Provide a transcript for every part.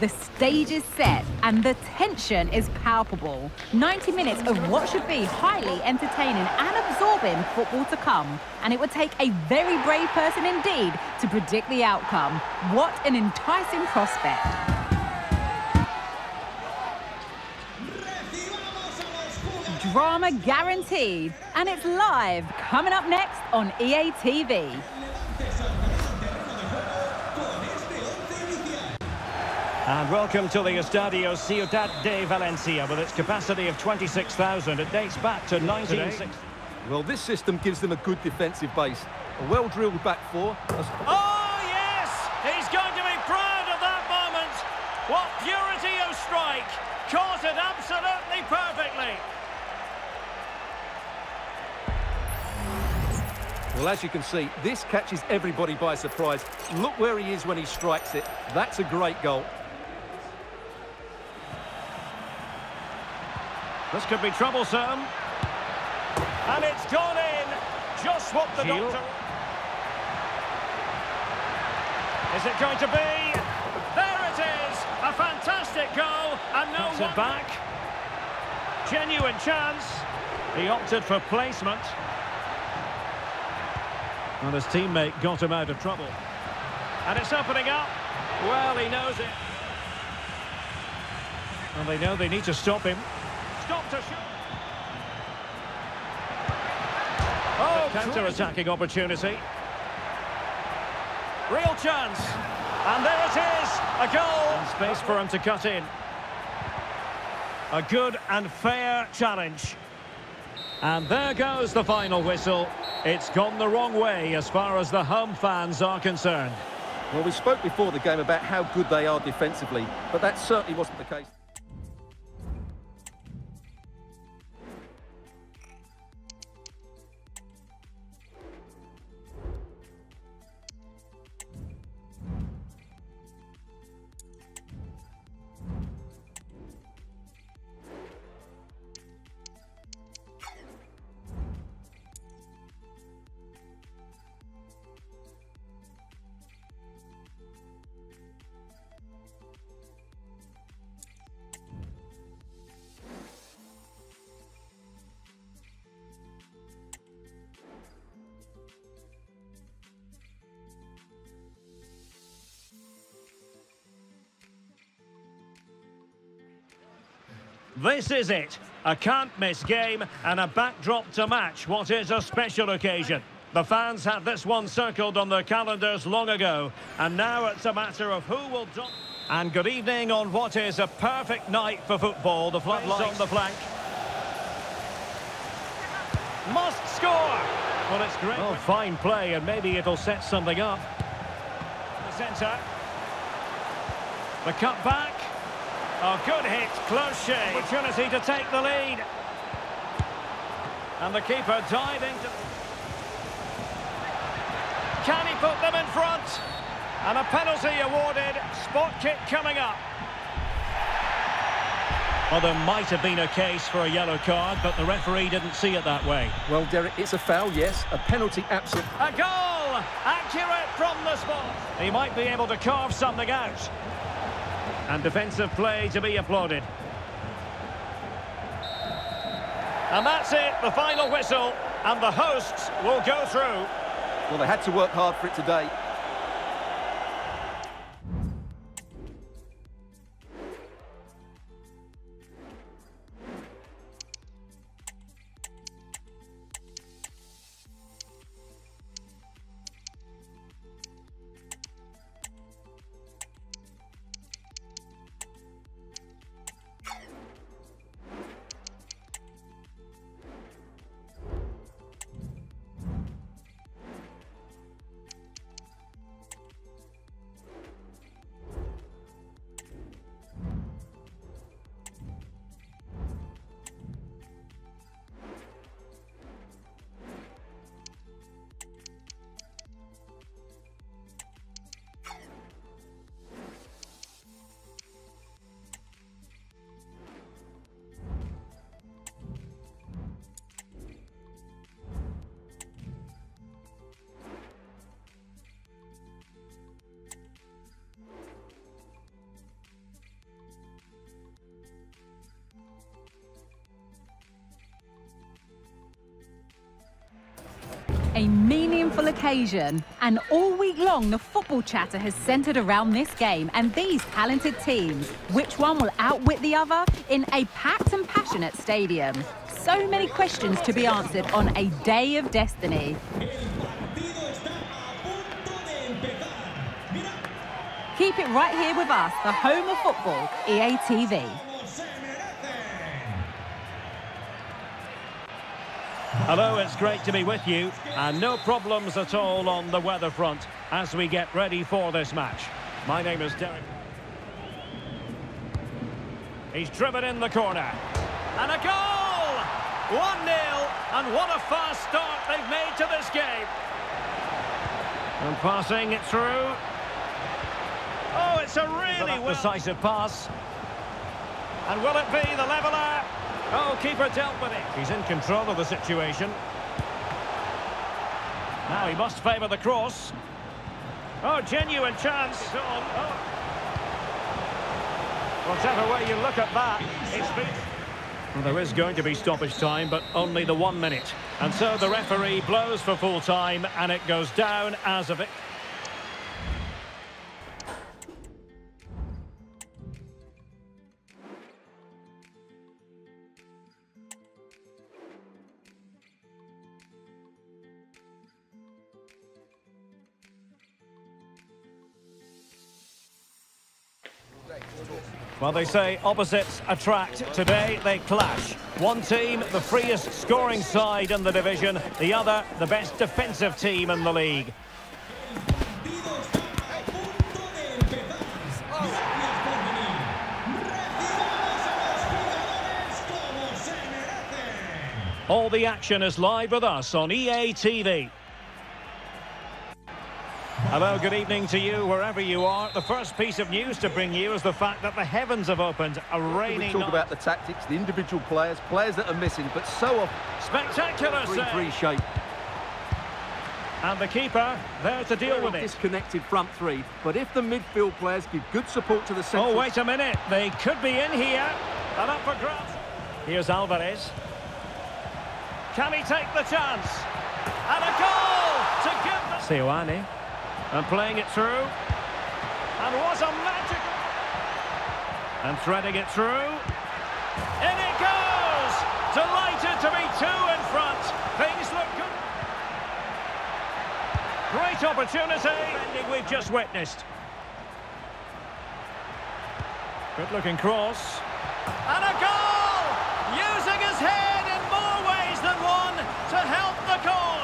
The stage is set and the tension is palpable. 90 minutes of what should be highly entertaining and absorbing football to come. And it would take a very brave person indeed to predict the outcome. What an enticing prospect. Drama guaranteed. And it's live, coming up next on EA TV. And welcome to the Estadio Ciudad de Valencia with its capacity of 26,000. It dates back to 1960. Well, this system gives them a good defensive base. A well-drilled back four. Oh, yes! He's going to be proud of that moment. What purity of strike. Caught it absolutely perfectly. Well, as you can see, this catches everybody by surprise. Look where he is when he strikes it. That's a great goal. This could be troublesome. And it's gone in. Just what the Gilles. doctor... Is it going to be? There it is! A fantastic goal, and no one... back. Genuine chance. He opted for placement. And his teammate got him out of trouble. And it's opening up. Well, he knows it. And they know they need to stop him. Stop to shoot. Oh, Counter-attacking opportunity. Real chance. And there it is. A goal. And space for him to cut in. A good and fair challenge. And there goes the final whistle. It's gone the wrong way as far as the home fans are concerned. Well, we spoke before the game about how good they are defensively, but that certainly wasn't the case. This is it. A can't-miss game and a backdrop to match what is a special occasion. The fans had this one circled on their calendars long ago, and now it's a matter of who will... And good evening on what is a perfect night for football. The floodlights on the flank. Must score! Well, it's great. Well, fine play, and maybe it'll set something up. The centre. The cut back. Oh, good hit, close shave. Opportunity to take the lead. And the keeper diving to... Can he put them in front? And a penalty awarded. Spot kick coming up. Well, there might have been a case for a yellow card, but the referee didn't see it that way. Well, Derek, it's a foul, yes. A penalty, absolutely. A goal! Accurate from the spot. He might be able to carve something out. And defensive play to be applauded. And that's it, the final whistle. And the hosts will go through. Well, they had to work hard for it today. A meaningful occasion. And all week long, the football chatter has centred around this game and these talented teams. Which one will outwit the other in a packed and passionate stadium? So many questions to be answered on a day of destiny. Keep it right here with us, the home of football, EA Hello, it's great to be with you. And no problems at all on the weather front as we get ready for this match. My name is Derek. He's driven in the corner. And a goal! 1-0. And what a fast start they've made to this game. And passing it through. Oh, it's a really well decisive pass. And will it be the leveller? Oh, keeper dealt with it. He's in control of the situation. Now he must favour the cross. Oh, genuine chance. Oh. oh. Whatever way you look at that, it's been... Well, there is going to be stoppage time, but only the one minute. And so the referee blows for full time, and it goes down as a victory. Well, they say opposites attract. Today, they clash. One team, the freest scoring side in the division. The other, the best defensive team in the league. All the action is live with us on EA TV. Hello, good evening to you wherever you are. The first piece of news to bring you is the fact that the heavens have opened. A rainy We talk night. about the tactics, the individual players, players that are missing, but so often Spectacular save. 3-3 shape. And the keeper there to deal with it. Disconnected front three, but if the midfield players give good support to the oh, centre... Oh, wait a minute. They could be in here. And up for grabs. Here's Alvarez. Can he take the chance? And a goal to give the... Seoane. And playing it through. And what a magic... And threading it through. In it goes! Delighted to be two in front. Things look good. Great opportunity. We've just witnessed. Good looking cross. And a goal! Using his head in more ways than one to help the cause.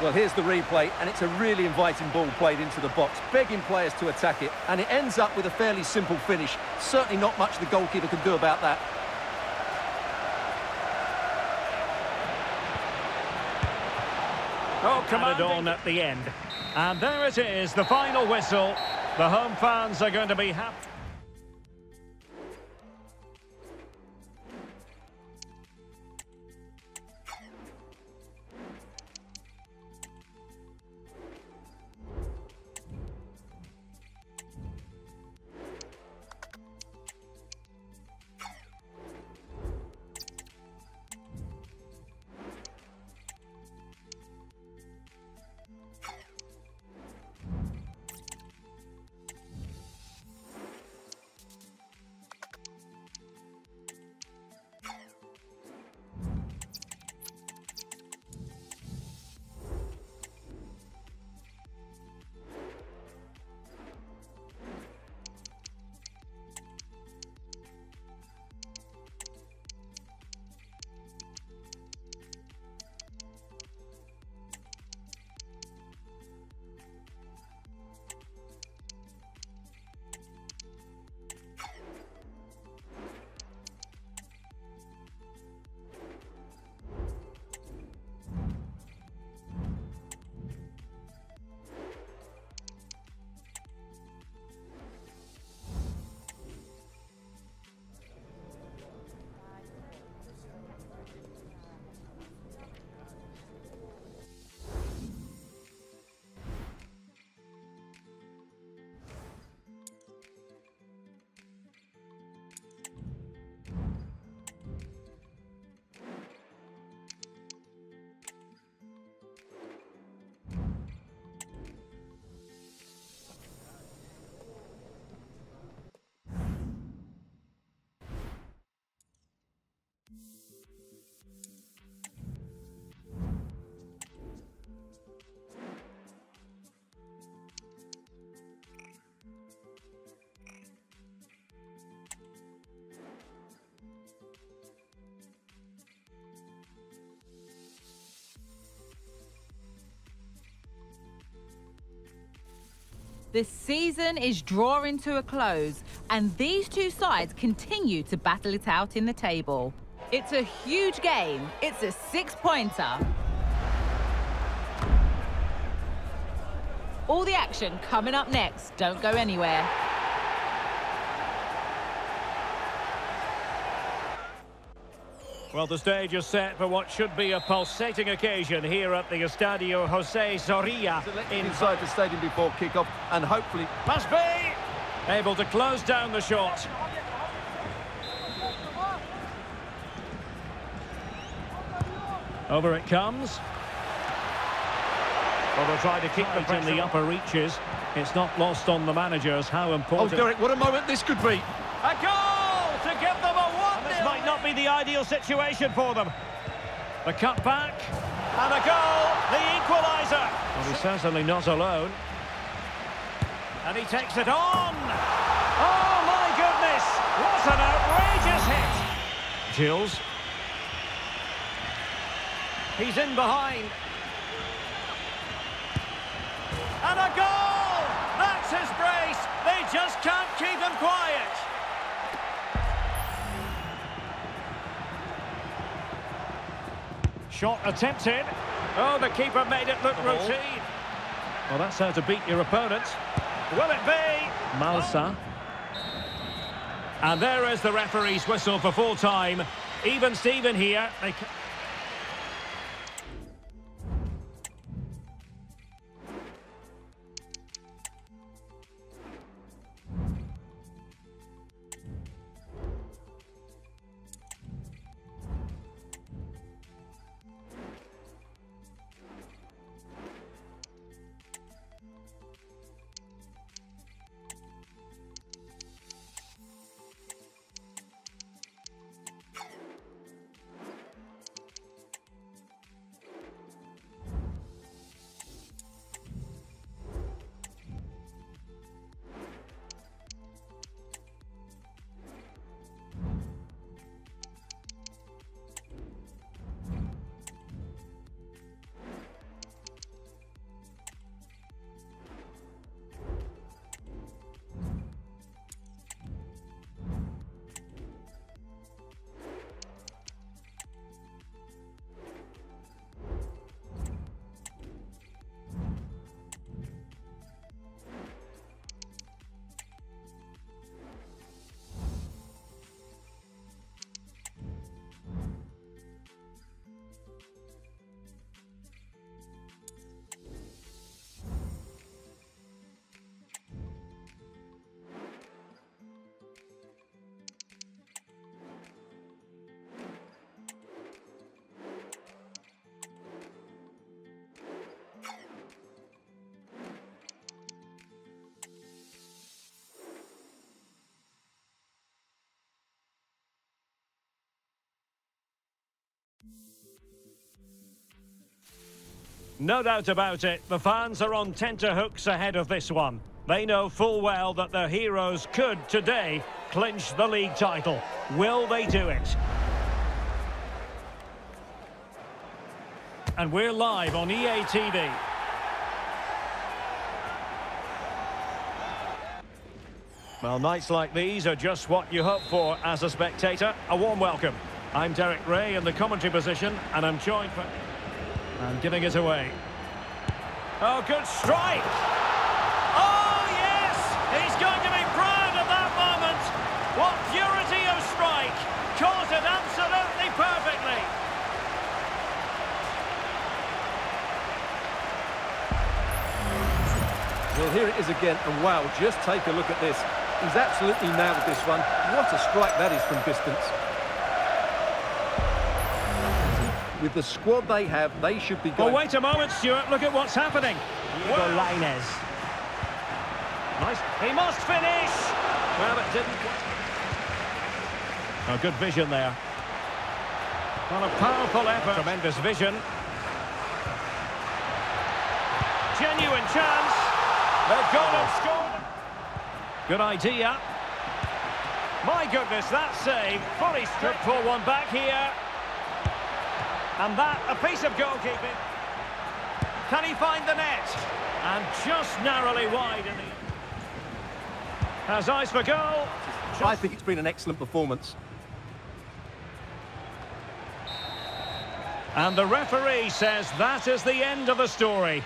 Well, here's the replay, and it's a really inviting ball played into the box, begging players to attack it, and it ends up with a fairly simple finish. Certainly not much the goalkeeper can do about that. Oh, commanded on at the end. And there it is, the final whistle. The home fans are going to be happy. The season is drawing to a close, and these two sides continue to battle it out in the table. It's a huge game. It's a six-pointer. All the action coming up next. Don't go anywhere. Well, the stage is set for what should be a pulsating occasion here at the Estadio Jose Zorrilla. Inside the stadium before kick-off, and hopefully... Must be! Able to close down the shot. Over it comes. Well, they'll try to keep it in the upper reaches. It's not lost on the managers how oh, important... Oh. Derek, what a moment this could be. A goal to give them not be the ideal situation for them. The cut back and a goal, the equaliser. Well, he's certainly not alone. And he takes it on. Oh my goodness! What an outrageous hit! Gills. He's in behind. And a goal! That's his brace. They just can't keep him quiet. Shot attempted. Oh, the keeper made it look routine. Well, that's how to beat your opponent. Will it be? Malsa. And there is the referee's whistle for full time. Even Steven here. No doubt about it, the fans are on tenterhooks ahead of this one. They know full well that their heroes could, today, clinch the league title. Will they do it? And we're live on EA TV. Well, nights like these are just what you hope for as a spectator. A warm welcome. I'm Derek Rae in the commentary position, and I'm joined for... And giving it away. Oh, good strike! Oh, yes! He's going to be proud of that moment! What purity of strike! Caught it absolutely perfectly! Well, here it is again, and wow, just take a look at this. He's absolutely nailed this one. What a strike that is from distance. With the squad they have, they should be Oh, going... wait a moment, Stuart. Look at what's happening. Diego Lainez. Nice. He must finish. Well, it didn't. A oh, good vision there. Well, a powerful effort. Tremendous vision. Genuine chance. They've gone and scored. Good idea. My goodness, that save. Fully stripped for one back here. And that, a piece of goalkeeping. Can he find the net? And just narrowly wide. In the... Has eyes for goal. I think it's been an excellent performance. And the referee says that is the end of the story.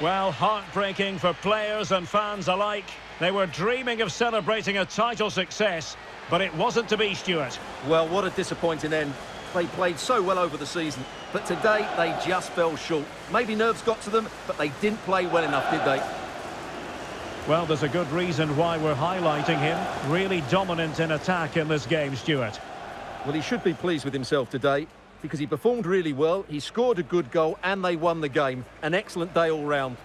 Well, heartbreaking for players and fans alike. They were dreaming of celebrating a title success, but it wasn't to be, Stuart. Well, what a disappointing end. They played so well over the season, but today they just fell short. Maybe nerves got to them, but they didn't play well enough, did they? Well, there's a good reason why we're highlighting him. Really dominant in attack in this game, Stuart. Well, he should be pleased with himself today because he performed really well, he scored a good goal and they won the game. An excellent day all round.